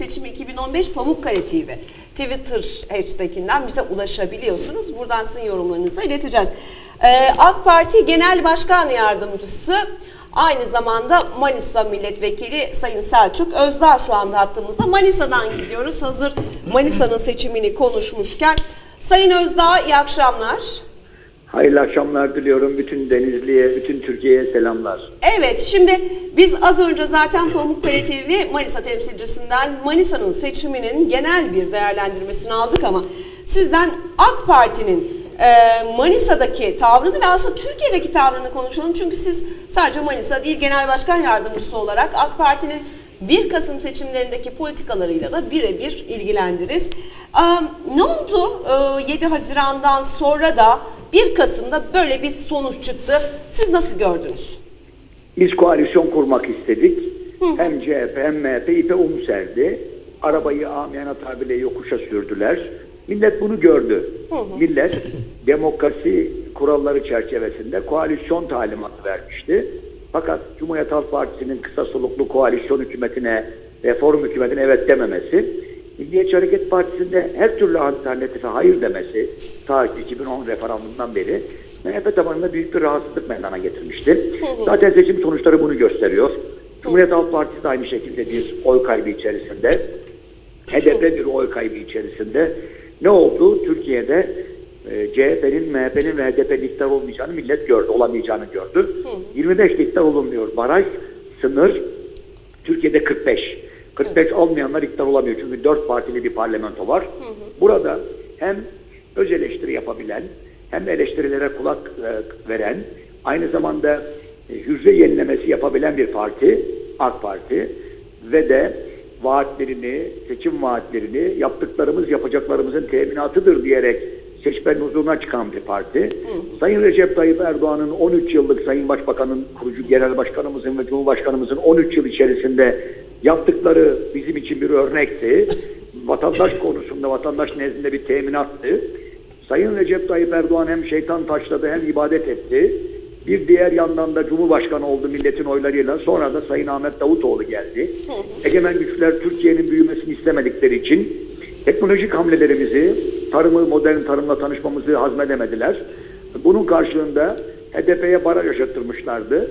Seçim 2015 Pamukkale TV Twitter hashtag'inden bize ulaşabiliyorsunuz. Buradan sizin yorumlarınızı ileteceğiz. Ee, AK Parti Genel Başkan Yardımcısı aynı zamanda Manisa Milletvekili Sayın Selçuk Özdağ şu anda hattımızda. Manisa'dan gidiyoruz. Hazır Manisa'nın seçimini konuşmuşken. Sayın Özdağ iyi akşamlar. Hayırlı akşamlar diliyorum. Bütün Denizli'ye, bütün Türkiye'ye selamlar. Evet, şimdi biz az önce zaten Pamukkale TV Manisa temsilcisinden Manisa'nın seçiminin genel bir değerlendirmesini aldık ama sizden AK Parti'nin e, Manisa'daki tavrını ve aslında Türkiye'deki tavrını konuşalım. Çünkü siz sadece Manisa değil genel başkan yardımcısı olarak AK Parti'nin 1 Kasım seçimlerindeki politikalarıyla da birebir ilgilendiniz. Ee, ne oldu ee, 7 Haziran'dan sonra da 1 Kasım'da böyle bir sonuç çıktı? Siz nasıl gördünüz? Biz koalisyon kurmak istedik. Hem CHP hem MHP ipe un serdi. Arabayı amiyana tabirle yokuşa sürdüler. Millet bunu gördü. Millet demokrasi kuralları çerçevesinde koalisyon talimatı vermişti. Fakat Cumhuriyet Halk Partisi'nin kısa soluklu koalisyon hükümetine, reform hükümetine evet dememesi, Milliyetçi Hareket Partisi'nde her türlü alternatife hayır demesi, ta ki 2010 referandumundan beri MHP tabanında büyük bir rahatsızlık meydana getirmişti. Zaten seçim sonuçları bunu gösteriyor. Cumhuriyet Halk Partisi de aynı şekilde bir oy kaybı içerisinde. HDP bir oy kaybı içerisinde. Ne oldu? Türkiye'de e, CHP'nin, MHP'nin ve iktidar olmayacağını millet gördü, olamayacağını gördü. 25 iktidar olunmuyor. Baraj, sınır, Türkiye'de 45. 45 olmayanlar iktidar olamıyor. Çünkü 4 partili bir parlamento var. Burada hem öz eleştiri yapabilen, hem eleştirilere kulak e, veren, aynı zamanda e, hücre yenilemesi yapabilen bir parti, AK Parti ve de vaatlerini, seçim vaatlerini yaptıklarımız yapacaklarımızın teminatıdır diyerek seçmenin huzuruna çıkan bir parti. Sayın Recep Tayyip Erdoğan'ın 13 yıllık Sayın Başbakan'ın, kurucu genel başkanımızın ve Cumhurbaşkanımızın 13 yıl içerisinde yaptıkları bizim için bir örnekti. Vatandaş konusunda, vatandaş nezdinde bir teminattı. Sayın Recep Tayyip Erdoğan hem şeytan taşladı hem ibadet etti. Bir diğer yandan da Cumhurbaşkanı oldu milletin oylarıyla. Sonra da Sayın Ahmet Davutoğlu geldi. Egemen güçler Türkiye'nin büyümesini istemedikleri için teknolojik hamlelerimizi, tarımı, modern tarımla tanışmamızı hazmedemediler. Bunun karşılığında HDP'ye baraj yaşattırmışlardı.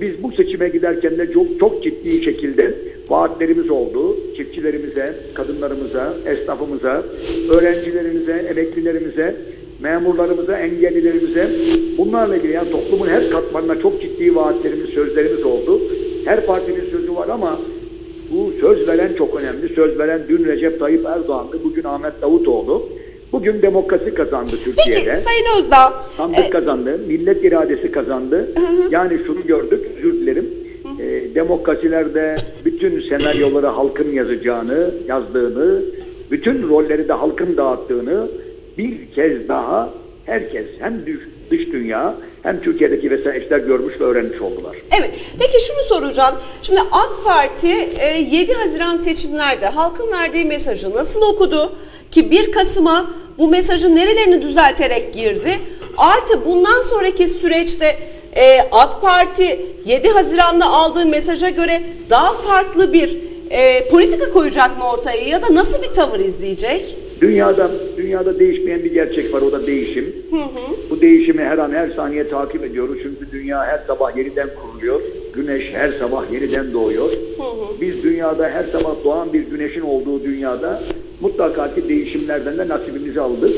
Biz bu seçime giderken de çok, çok ciddi şekilde vaatlerimiz oldu. Çiftçilerimize, kadınlarımıza, esnafımıza, öğrencilerimize, emeklilerimize, memurlarımıza, engellilerimize bunlarla ilgili yani toplumun her katmanına çok ciddi vaatlerimiz, sözlerimiz oldu. Her partinin sözü var ama bu söz veren çok önemli. Söz veren dün Recep Tayyip Erdoğan'dı, bugün Ahmet Davutoğlu. Bugün demokrasi kazandı Türkiye'de. Peki Sayın Özdağ, Sandık e, kazandı, millet iradesi kazandı. Yani şunu gördük, özür dilerim. E, demokrasilerde bütün senaryoları halkın yazacağını, yazdığını, bütün rolleri de halkın dağıttığını bir kez daha herkes hem dış, dış dünya hem Türkiye'deki vesayetler görmüş ve öğrenmiş oldular. Evet. Peki şunu soracağım. Şimdi AK Parti e, 7 Haziran seçimlerde halkın verdiği mesajı nasıl okudu? Ki 1 Kasım'a bu mesajı nerelerini düzelterek girdi? Artı bundan sonraki süreçte e, AK Parti 7 Haziran'da aldığı mesaja göre daha farklı bir e, politika koyacak mı ortaya ya da nasıl bir tavır izleyecek? Dünyada dünyada değişmeyen bir gerçek var o da değişim. Bu değişimi her an her saniye takip ediyoruz çünkü dünya her sabah yeniden kuruluyor. Güneş her sabah yeniden doğuyor. Biz dünyada her sabah doğan bir güneşin olduğu dünyada mutlaka ki değişimlerden de nasibimizi aldık.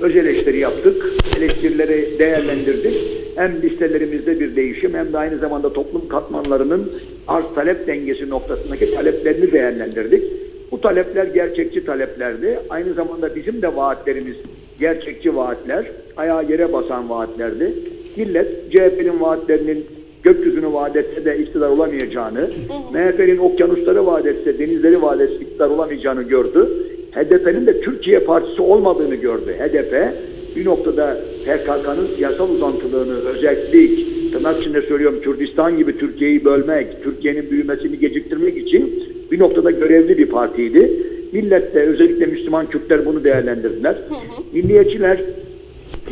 Öz eleştiri yaptık. Eleştirileri değerlendirdik. Hem listelerimizde bir değişim hem de aynı zamanda toplum katmanlarının arz talep dengesi noktasındaki taleplerini değerlendirdik. Bu talepler gerçekçi taleplerdi. Aynı zamanda bizim de vaatlerimiz gerçekçi vaatler, ayağa yere basan vaatlerdi. Millet CHP'nin vaatlerinin gökyüzünü vaat etse de iktidar olamayacağını, MHP'nin okyanusları vaat etse, denizleri vaat etse iktidar olamayacağını gördü. HDP'nin de Türkiye Partisi olmadığını gördü. HDP bir noktada PKK'nın siyasal uzantılığını özellik, tırnak içinde söylüyorum Kürdistan gibi Türkiye'yi bölmek, Türkiye'nin büyümesini geciktirmek için bir noktada görevli bir partiydi. Millet de özellikle Müslüman Kürtler bunu değerlendirdiler. Milliyetçiler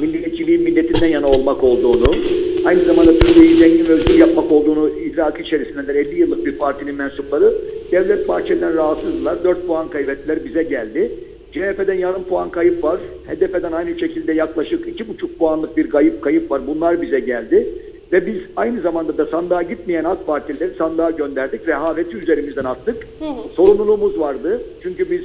milliyetçiliğin milletinden yana olmak olduğunu, aynı zamanda Türkiye'yi zengin ve özgür yapmak olduğunu idrak içerisindeler. 50 yıllık bir partinin mensupları Devlet Bahçeli'den rahatsızlar. 4 puan kaybettiler bize geldi. CHP'den yarım puan kayıp var. HDP'den aynı şekilde yaklaşık 2,5 puanlık bir kayıp kayıp var. Bunlar bize geldi. Ve biz aynı zamanda da sandığa gitmeyen AK Partilileri sandığa gönderdik. Rehaveti üzerimizden attık. Sorumluluğumuz vardı. Çünkü biz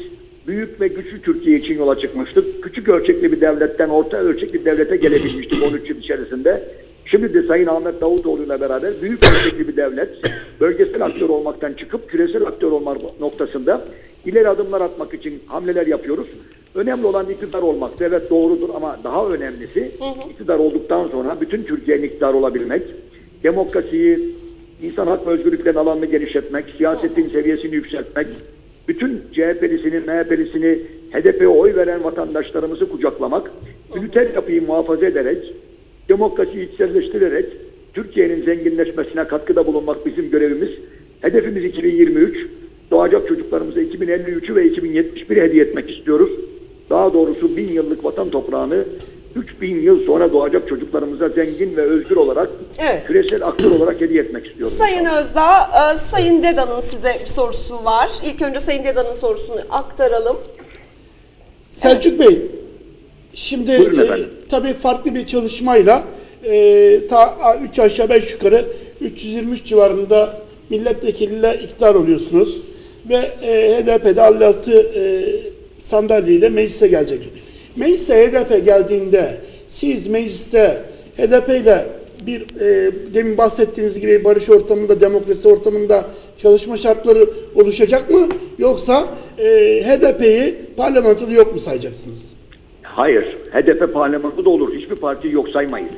büyük ve güçlü Türkiye için yola çıkmıştık. Küçük ölçekli bir devletten orta ölçekli bir devlete gelebilmiştik 13 yıl içerisinde. Şimdi de Sayın Ahmet Davutoğlu ile beraber büyük ölçekli bir devlet, bölgesel aktör olmaktan çıkıp küresel aktör olma noktasında ileri adımlar atmak için hamleler yapıyoruz. Önemli olan iktidar olmak. Evet doğrudur ama daha önemlisi iktidar olduktan sonra bütün Türkiye'nin iktidar olabilmek, demokrasiyi, insan hak ve özgürlüklerin alanını genişletmek, siyasetin seviyesini yükseltmek, bütün CHP'lisini, MHP'lisini, HDP'ye oy veren vatandaşlarımızı kucaklamak, üniter yapıyı muhafaza ederek, demokrasiyi içselleştirerek Türkiye'nin zenginleşmesine katkıda bulunmak bizim görevimiz. Hedefimiz 2023. Doğacak çocuklarımıza 2053'ü ve 2071'i hediye etmek istiyoruz. Daha doğrusu bin yıllık vatan toprağını 3000 yıl sonra doğacak çocuklarımıza zengin ve özgür olarak Evet. küresel aktör olarak hediye etmek istiyoruz. Sayın Özdağ, e, Sayın Deda'nın size bir sorusu var. İlk önce Sayın Deda'nın sorusunu aktaralım. Selçuk Bey, şimdi e. tabii farklı bir çalışmayla e, ta 3 aşağı 5 yukarı 323 civarında milletvekiliyle iktidar oluyorsunuz ve e, HDP'de 56 e, sandalyeyle meclise gelecek. Meclise HDP geldiğinde siz mecliste HDP ile bir e, demin bahsettiğiniz gibi barış ortamında, demokrasi ortamında çalışma şartları oluşacak mı? Yoksa e, HDP'yi parlamentoda yok mu sayacaksınız? Hayır. HDP parlamentoda olur. Hiçbir partiyi yok saymayız.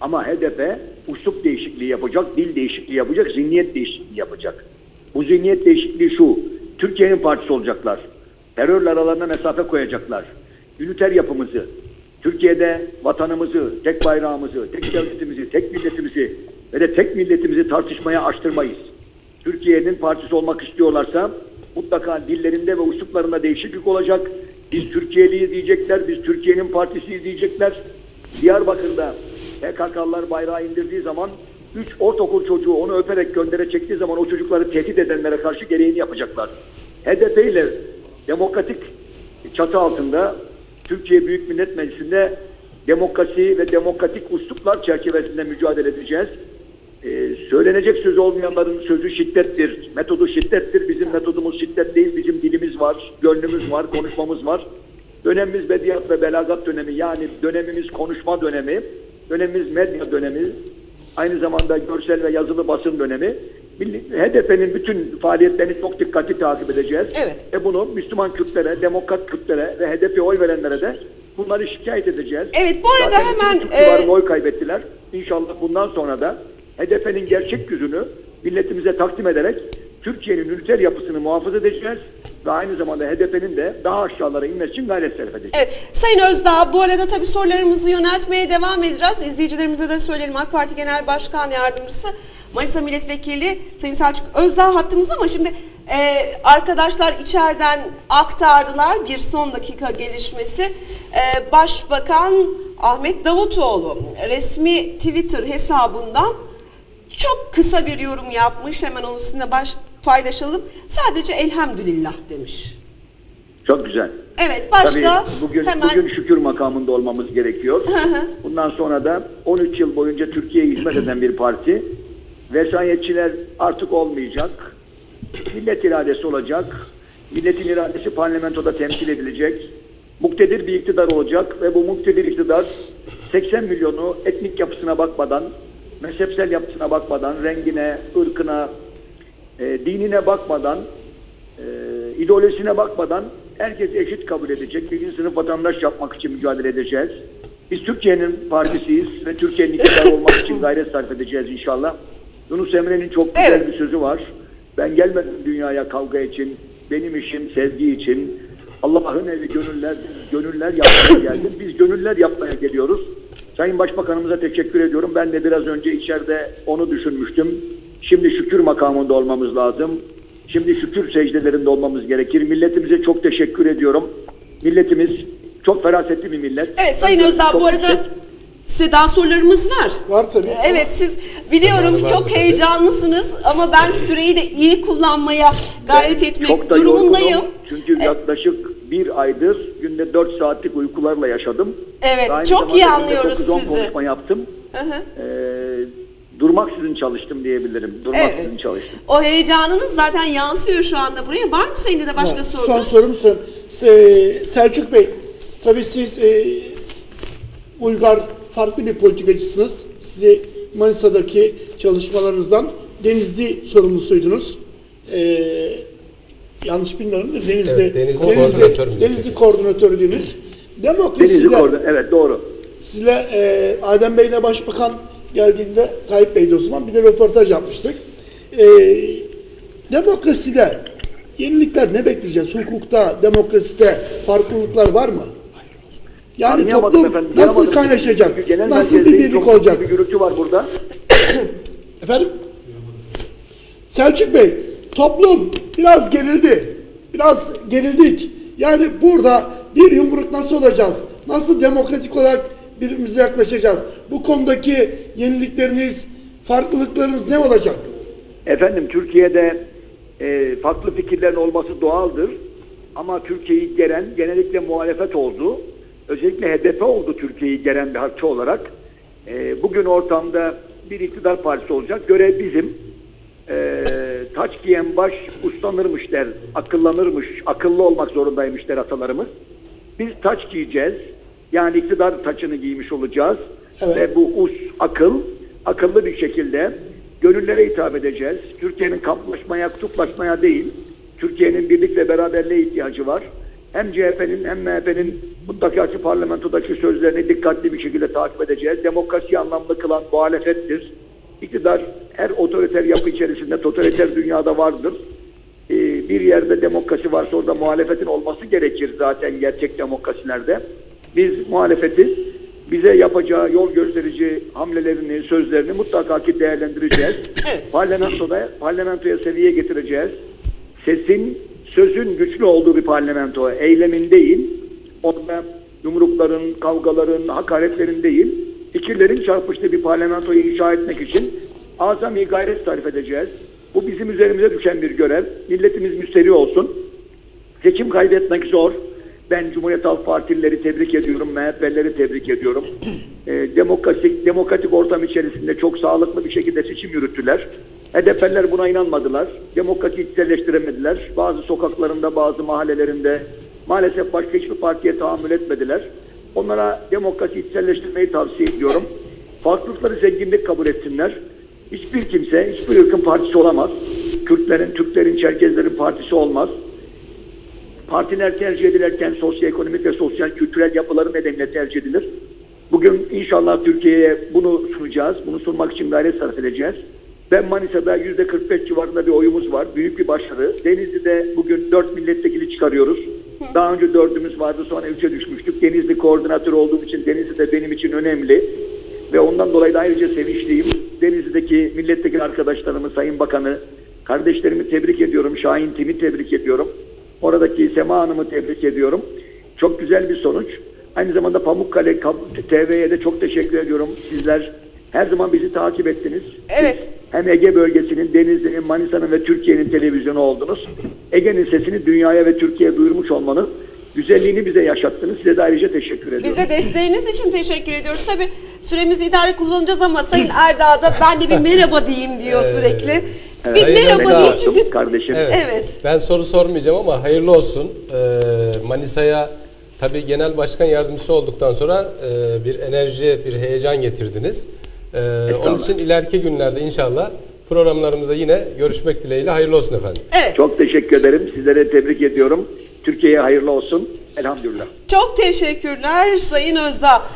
Ama HDP usluk değişikliği yapacak, dil değişikliği yapacak, zihniyet değişikliği yapacak. Bu zihniyet değişikliği şu. Türkiye'nin partisi olacaklar. Terörle aralarına mesafe koyacaklar. Üniter yapımızı, Türkiye'de vatanımızı, tek bayrağımızı, tek devletimizi, tek milletimizi ve de tek milletimizi tartışmaya açtırmayız. Türkiye'nin partisi olmak istiyorlarsa mutlaka dillerinde ve usluplarında değişiklik olacak. Biz Türkiye'liyiz diyecekler, biz Türkiye'nin partisiyiz diyecekler. Diyarbakır'da PKK'lılar bayrağı indirdiği zaman 3 ortaokul çocuğu onu öperek göndere çektiği zaman o çocukları tehdit edenlere karşı gereğini yapacaklar. HDP ile demokratik çatı altında Türkiye Büyük Millet Meclisi'nde demokrasi ve demokratik usluplar çerçevesinde mücadele edeceğiz. Ee, söylenecek sözü olmayanların sözü şiddettir. Metodu şiddettir. Bizim metodumuz şiddet değil. Bizim dilimiz var, gönlümüz var, konuşmamız var. Dönemimiz bediyat ve belagat dönemi yani dönemimiz konuşma dönemi, dönemimiz medya dönemi, aynı zamanda görsel ve yazılı basın dönemi. HDP'nin bütün faaliyetlerini çok dikkatli takip edeceğiz. Evet. Ve bunu Müslüman Kürtlere, Demokrat Kürtlere ve HDP'ye oy verenlere de bunları şikayet edeceğiz. Evet, bu arada Zaten hemen, e, oy kaybettiler. İnşallah bundan sonra da HDP'nin gerçek yüzünü milletimize takdim ederek Türkiye'nin üniter yapısını muhafaza edeceğiz ve aynı zamanda HDP'nin de daha aşağılara inmesi için gayret sarf edeceğiz. Evet, Sayın Özdağ bu arada tabii sorularımızı yöneltmeye devam edeceğiz. İzleyicilerimize de söyleyelim AK Parti Genel Başkan Yardımcısı Manisa Milletvekili Sayın Selçuk Özdağ hattımızda ama şimdi e, arkadaşlar içeriden aktardılar bir son dakika gelişmesi. E, Başbakan Ahmet Davutoğlu resmi Twitter hesabından çok kısa bir yorum yapmış. Hemen onun üstünde baş paylaşalım. Sadece elhamdülillah demiş. Çok güzel. Evet başka Tabii bugün, hemen bugün şükür makamında olmamız gerekiyor. Bundan sonra da 13 yıl boyunca Türkiye'ye hizmet eden bir parti. Vesayetçiler artık olmayacak. Millet iradesi olacak. Milletin iradesi parlamentoda temsil edilecek. Muktedir bir iktidar olacak ve bu muktedir iktidar 80 milyonu etnik yapısına bakmadan, mezhepsel yapısına bakmadan, rengine, ırkına, e, dinine bakmadan, e, ideolojisine bakmadan herkes eşit kabul edecek. Birinci sınıf vatandaş yapmak için mücadele edeceğiz. Biz Türkiye'nin partisiyiz ve Türkiye'nin iktidar olmak için gayret sarf edeceğiz inşallah. Yunus Emre'nin çok güzel Evet. bir sözü var. Ben gelmedim dünyaya kavga için, benim işim sevgi için. Allah'ın evi gönüller, gönüller yapmaya geldim. Biz gönüller yapmaya geliyoruz. Sayın Başbakanımıza teşekkür ediyorum. Ben de biraz önce içeride onu düşünmüştüm. Şimdi şükür makamında olmamız lazım. Şimdi şükür secdelerinde olmamız gerekir. Milletimize çok teşekkür ediyorum. Milletimiz çok ferasetli bir millet. Evet Sayın Özdağ bu arada yüksek. Size daha sorularımız var. Var tabii. Evet siz biliyorum var çok tabii? heyecanlısınız ama ben süreyi de iyi kullanmaya gayret etmek Çok da durumundayım. Çünkü yaklaşık bir aydır günde 4 saatlik uykularla yaşadım. Evet, Aynı çok iyi anlıyoruz 9-10 sizi. konuşma yaptım. Hı hı. Ee, durmaksızın çalıştım diyebilirim. Durmaksızın Evet. çalıştım. O heyecanınız zaten yansıyor şu anda buraya. Var mı senin de başka Ha, sorunuz? Son sorum. Se- Selçuk Bey, tabii siz e, Uygar farklı bir politikacısınız. Sizi Manisa'daki çalışmalarınızdan Denizli sorumlusuydunuz. E, yanlış bilmiyorum da Denizli, Evet, Denizli koordinatör müydü? Denizli koordinatörüydünüz. Demokraside koordin. Evet doğru. Sizle e, Adem Bey'le Başbakan geldiğinde Tayyip Bey'de o zaman bir de röportaj yapmıştık. E, demokraside yenilikler ne bekleyeceğiz? Hukukta, demokraside farklılıklar var mı? Yani Anlayamadım toplum efendim, nasıl kaynaşacak? Nasıl bir birlik olacak? Bir gürültü var burada. Efendim? Selçuk Bey, toplum biraz gerildi. Biraz gerildik. Yani burada bir yumruk nasıl olacağız? Nasıl demokratik olarak birbirimize yaklaşacağız? Bu konudaki yenilikleriniz, farklılıklarınız ne olacak? Efendim Türkiye'de e, farklı fikirlerin olması doğaldır. Ama Türkiye'yi geren genellikle muhalefet oldu. Özellikle HDP oldu Türkiye'yi geren bir harçı olarak. E, bugün ortamda bir iktidar partisi olacak. Görev bizim. E, taç giyen baş uslanırmış der, akıllanırmış, akıllı olmak zorundaymış der atalarımız. Biz taç giyeceğiz. Yani iktidar taçını giymiş olacağız. Evet. Ve bu us, akıl, akıllı bir şekilde gönüllere hitap edeceğiz. Türkiye'nin kamplaşmaya, kutuplaşmaya değil, Türkiye'nin birlik ve beraberliğe ihtiyacı var. Hem CHP'nin hem MHP'nin mutlaka açı parlamentodaki sözlerini dikkatli bir şekilde takip edeceğiz. Demokrasiyi anlamlı kılan muhalefettir. İktidar her otoriter yapı içerisinde totaliter dünyada vardır. Bir yerde demokrasi varsa orada muhalefetin olması gerekir zaten gerçek demokrasilerde. Biz muhalefeti bize yapacağı yol gösterici hamlelerini, sözlerini mutlaka ki değerlendireceğiz. Evet. Parlamentoda, parlamentoya seviye getireceğiz. Sesin, sözün güçlü olduğu bir parlamento, eylemin değil, orada yumrukların, kavgaların, hakaretlerin değil, fikirlerin çarpıştığı bir parlamentoyu inşa etmek için azami gayret sarf edeceğiz. Bu bizim üzerimize düşen bir görev. Milletimiz müsteri olsun. Seçim kaybetmek zor. Ben Cumhuriyet Halk Partilileri tebrik ediyorum, MHP'leri tebrik ediyorum. Ee, demokratik, demokratik ortam içerisinde çok sağlıklı bir şekilde seçim yürüttüler. HDP'ler buna inanmadılar. Demokrasiyi içselleştiremediler. Bazı sokaklarında, bazı mahallelerinde maalesef başka hiçbir partiye tahammül etmediler. Onlara demokrasi içselleştirmeyi tavsiye ediyorum. Farklılıkları zenginlik kabul etsinler. Hiçbir kimse, hiçbir ırkın partisi olamaz. Kürtlerin, Türklerin, Çerkezlerin partisi olmaz. Partiler tercih edilirken sosyoekonomik ve sosyal kültürel yapıları nedeniyle tercih edilir. Bugün inşallah Türkiye'ye bunu sunacağız. Bunu sunmak için gayret sarf edeceğiz. Ben Manisa'da yüzde 45 civarında bir oyumuz var. Büyük bir başarı. Denizli'de bugün 4 milletvekili çıkarıyoruz. Daha önce dördümüz vardı sonra üçe düşmüştük. Denizli koordinatör olduğum için Denizli de benim için önemli. Ve ondan dolayı da ayrıca sevinçliyim. Denizli'deki milletvekili arkadaşlarımı, Sayın Bakanı, kardeşlerimi tebrik ediyorum. Şahin Tim'i tebrik ediyorum. Oradaki Sema Hanım'ı tebrik ediyorum. Çok güzel bir sonuç. Aynı zamanda Pamukkale TV'ye de çok teşekkür ediyorum. Sizler her zaman bizi takip ettiniz. Evet. Siz hem Ege bölgesinin, Denizli'nin, Manisa'nın ve Türkiye'nin televizyonu oldunuz. Ege'nin sesini dünyaya ve Türkiye'ye duyurmuş olmanın güzelliğini bize yaşattınız. Size de ayrıca teşekkür ediyorum. Bize desteğiniz için teşekkür ediyoruz. Tabii süremizi idare kullanacağız ama Sayın Erdağ da ben de bir merhaba diyeyim diyor sürekli. Bir Sayın merhaba Erdağ. diyeyim çünkü kardeşim. Evet. Evet. Ben soru sormayacağım ama hayırlı olsun. Ee, Manisa'ya tabii genel başkan yardımcısı olduktan sonra e, bir enerji, bir heyecan getirdiniz. Ee, onun için ileriki günlerde inşallah programlarımızda yine görüşmek dileğiyle hayırlı olsun efendim. Evet. Çok teşekkür ederim. Sizlere tebrik ediyorum. Türkiye'ye hayırlı olsun. Elhamdülillah. Çok teşekkürler Sayın Özdağ.